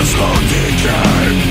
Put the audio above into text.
just long decay